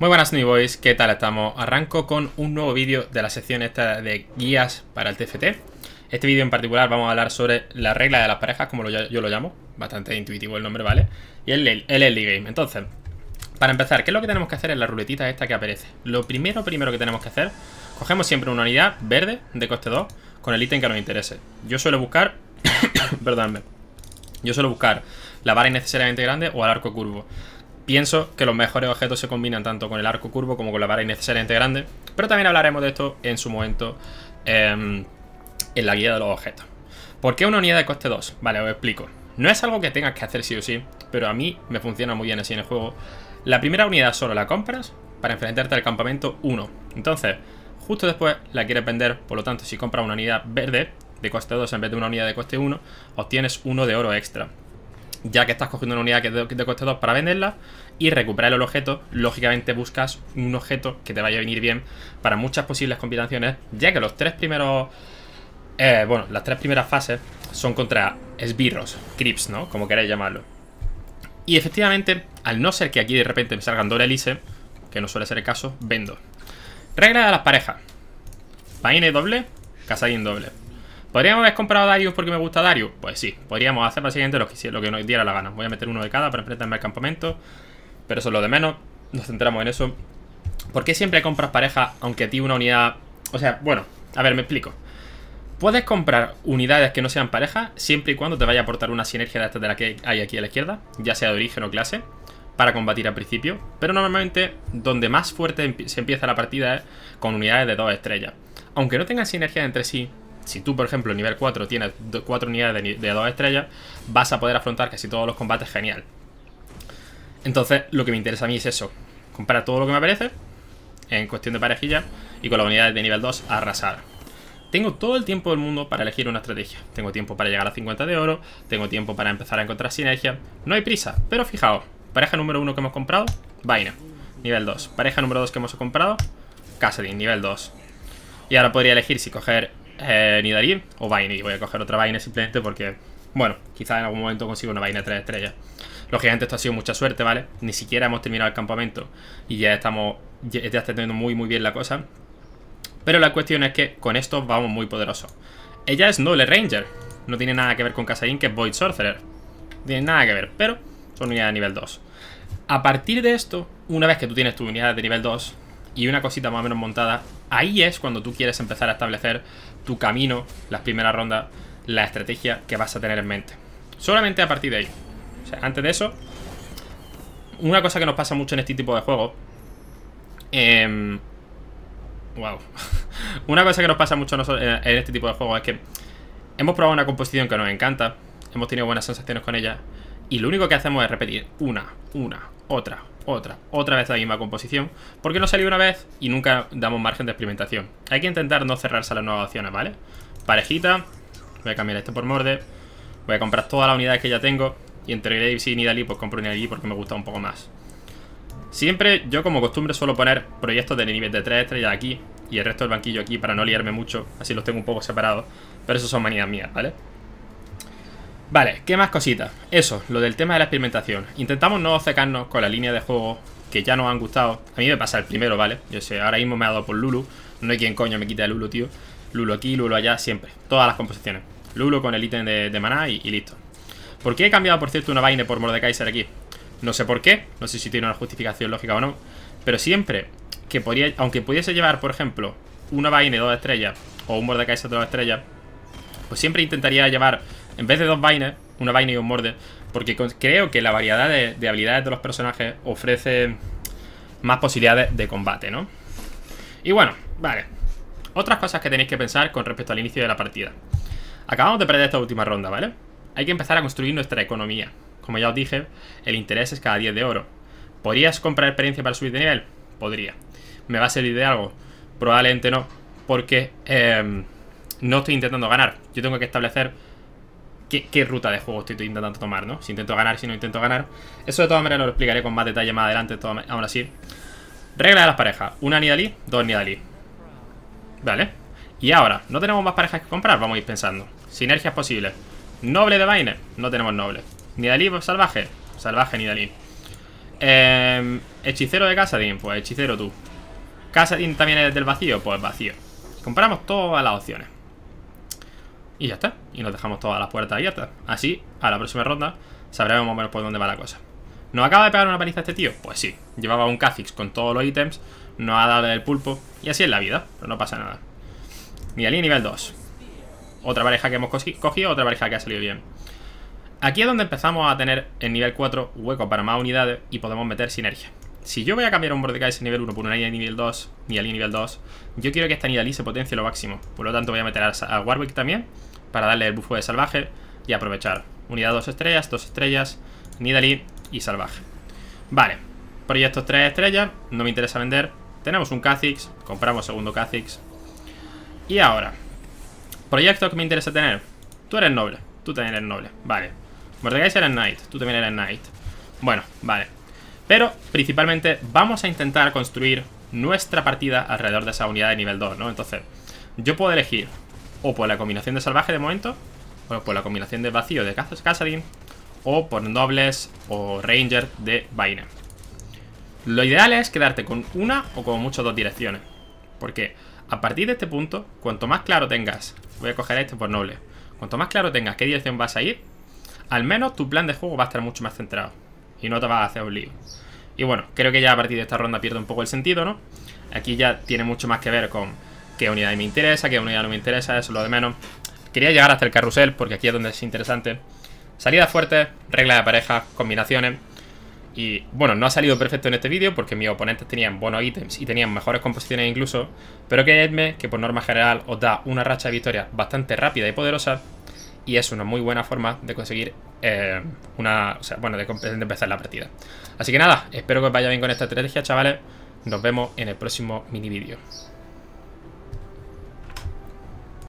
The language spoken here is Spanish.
Muy buenas New Boys, ¿qué tal estamos? Arranco con un nuevo vídeo de la sección esta de guías para el TFT. Este vídeo en particular vamos a hablar sobre la regla de las parejas, como yo lo llamo. Bastante intuitivo el nombre, ¿vale? Y el, el early game. Entonces, para empezar, ¿qué es lo que tenemos que hacer en la ruletita esta que aparece? Lo primero, primero que tenemos que hacer, cogemos siempre una unidad verde de coste 2 con el ítem que nos interese. Yo suelo buscar, perdóname, yo suelo buscar la vara innecesariamente grande o el arco curvo. Pienso que los mejores objetos se combinan tanto con el arco curvo como con la vara innecesariamente grande, pero también hablaremos de esto en su momento em, en la guía de los objetos. ¿Por qué una unidad de coste 2? Vale, os explico. No es algo que tengas que hacer sí o sí, pero a mí me funciona muy bien así en el juego. La primera unidad solo la compras para enfrentarte al campamento 1. Entonces, justo después la quieres vender, por lo tanto, si compras una unidad verde de coste 2 en vez de una unidad de coste 1, obtienes uno de oro extra ya que estás cogiendo una unidad que de, coste 2 para venderla y recuperar el objeto, lógicamente buscas un objeto que te vaya a venir bien para muchas posibles combinaciones, ya que los tres primeros... Eh, bueno, las tres primeras fases son contra esbirros, creeps, ¿no? Como queráis llamarlo. Y efectivamente, al no ser que aquí de repente me salgan doble elise, que no suele ser el caso, vendo. Regla de las parejas. Paine doble, Casaín doble. ¿Podríamos haber comprado Darius porque me gusta Darius? Pues sí, podríamos hacer básicamente lo que, lo que nos diera la gana. Voy a meter uno de cada para enfrentarme al campamento. Pero eso es lo de menos. Nos centramos en eso. ¿Por qué siempre compras pareja aunque a ti una unidad... O sea, bueno, a ver, me explico. Puedes comprar unidades que no sean pareja siempre y cuando te vaya a aportar una sinergia de estas de la que hay aquí a la izquierda, ya sea de origen o clase, para combatir al principio. Pero normalmente donde más fuerte se empieza la partida es con unidades de dos estrellas. Aunque no tengan sinergia entre sí, si tú, por ejemplo, en nivel 4 tienes 4 unidades de, de 2 estrellas, vas a poder afrontar casi todos los combates genial. Entonces, lo que me interesa a mí es eso. Comprar todo lo que me aparece en cuestión de parejilla y con las unidades de nivel 2 arrasar. Tengo todo el tiempo del mundo para elegir una estrategia. Tengo tiempo para llegar a 50 de oro, tengo tiempo para empezar a encontrar sinergia. No hay prisa, pero fijaos, pareja número 1 que hemos comprado, Vaina, nivel 2. Pareja número 2 que hemos comprado, Cassidy, nivel 2. Y ahora podría elegir si coger eh, Nidalee o Vaina. Y voy a coger otra Vaina simplemente porque, bueno, quizás en algún momento consiga una Vaina de 3 estrellas. Lógicamente esto ha sido mucha suerte, ¿vale? Ni siquiera hemos terminado el campamento y ya estamos, ya, está teniendo muy muy bien la cosa. Pero la cuestión es que con esto vamos muy poderosos. Ella es Noble Ranger. No tiene nada que ver con Casain, que es Void Sorcerer. No tiene nada que ver, pero son unidades de nivel 2. A partir de esto, una vez que tú tienes tu unidad de nivel 2 y una cosita más o menos montada, ahí es cuando tú quieres empezar a establecer tu camino, las primeras rondas, la estrategia que vas a tener en mente. Solamente a partir de ahí. O sea, antes de eso, una cosa que nos pasa mucho en este tipo de juegos. Eh, wow. una cosa que nos pasa mucho en este tipo de juegos es que hemos probado una composición que nos encanta, hemos tenido buenas sensaciones con ella, y lo único que hacemos es repetir una, una, otra, otra, otra vez la misma composición, porque no salió una vez y nunca damos margen de experimentación. Hay que intentar no cerrarse a las nuevas opciones, ¿vale? Parejita, voy a cambiar este por morde, voy a comprar todas las unidades que ya tengo, y entre Graves y Nidalee, pues compro Nidalee porque me gusta un poco más. Siempre, yo como costumbre suelo poner proyectos de nivel de 3 estrellas aquí y el resto del banquillo aquí para no liarme mucho, así los tengo un poco separados. Pero eso son manías mías, ¿vale? Vale, ¿qué más cositas? Eso, lo del tema de la experimentación. Intentamos no cecarnos con la línea de juego que ya nos han gustado. A mí me pasa el primero, ¿vale? Yo sé, ahora mismo me ha dado por Lulu. No hay quien coño me quite a Lulu, tío. Lulu aquí, Lulu allá, siempre. Todas las composiciones. Lulu con el ítem de, maná y listo. ¿Por qué he cambiado, por cierto, una vaina por Mordekaiser aquí? No sé por qué, no sé si tiene una justificación lógica o no, pero siempre que podría, aunque pudiese llevar, por ejemplo, una vaina de dos estrellas o un Mordekaiser de dos estrellas, pues siempre intentaría llevar, en vez de dos vainas, una vaina y un morde, porque creo que la variedad de, habilidades de los personajes ofrece más posibilidades de combate, ¿no? Y bueno, vale. Otras cosas que tenéis que pensar con respecto al inicio de la partida. Acabamos de perder esta última ronda, ¿vale? Hay que empezar a construir nuestra economía. Como ya os dije, el interés es cada 10 de oro. ¿Podrías comprar experiencia para subir de nivel? Podría. ¿Me va a servir de algo? Probablemente no, porque em, no estoy intentando ganar. Yo tengo que establecer qué, ruta de juego estoy intentando tomar, ¿no? Si intento ganar, si no intento ganar. Eso de todas maneras lo explicaré con más detalle más adelante, aún así. Regla de las parejas. Una Nidalí, dos Nidalí. Vale. Y ahora, no tenemos más parejas que comprar, vamos a ir pensando. Sinergias posibles. Noble de Vaine, no tenemos noble. Nidalí salvaje, salvaje Nidalí. Eh, hechicero de Casadin, pues hechicero tú. Casadin también es del vacío, pues vacío. Compramos todas las opciones. Y ya está. Y nos dejamos todas las puertas abiertas. Así, a la próxima ronda, sabremos por dónde va la cosa. ¿Nos acaba de pegar una paliza este tío? Pues sí. Llevaba un Kha'Zix con todos los ítems, nos ha dado el pulpo, y así es la vida, pero no pasa nada. Nidalee nivel 2. Otra pareja que hemos cogido, otra pareja que ha salido bien. Aquí es donde empezamos a tener en nivel 4 hueco para más unidades y podemos meter sinergia. Si yo voy a cambiar un Mordekaiser nivel 1 por una nivel 2, Nidalee nivel 2, yo quiero que esta Nidalee se potencie lo máximo. Por lo tanto voy a meter a Warwick también, para darle el bufo de salvaje y aprovechar. Unidad 2 estrellas, 2 estrellas, Nidalee y salvaje. Vale, proyectos 3 estrellas, no me interesa vender. Tenemos un Kha'Zix, compramos segundo Kha'Zix. Y ahora, proyecto que me interesa tener. Tú eres noble, tú también eres noble, vale. Mordekaiser eres Knight, tú también eres Knight. Bueno, vale. Pero, principalmente, vamos a intentar construir nuestra partida alrededor de esa unidad de nivel 2, ¿no? Entonces, yo puedo elegir o por la combinación de salvaje de momento, o por la combinación de vacío de Casadin, o por nobles o ranger de vaina. Lo ideal es quedarte con una o como mucho dos direcciones. Porque a partir de este punto, cuanto más claro tengas, voy a coger este por noble, cuanto más claro tengas qué dirección vas a ir, al menos tu plan de juego va a estar mucho más centrado. Y no te vas a hacer un lío. Y bueno, creo que ya a partir de esta ronda pierde un poco el sentido, ¿no? Aquí ya tiene mucho más que ver con qué unidad me interesa, qué unidad no me interesa, eso es lo de menos. Quería llegar hasta el carrusel, porque aquí es donde es interesante. Salida fuerte, regla de pareja, combinaciones. Y bueno, no ha salido perfecto en este vídeo porque mis oponentes tenían buenos ítems y tenían mejores composiciones incluso. Pero creedme que por norma general os da una racha de victoria bastante rápida y poderosa. Y es una muy buena forma de conseguir eh, una... O sea, bueno, de, de empezar la partida. Así que nada, espero que os vaya bien con esta estrategia, chavales. Nos vemos en el próximo mini vídeo.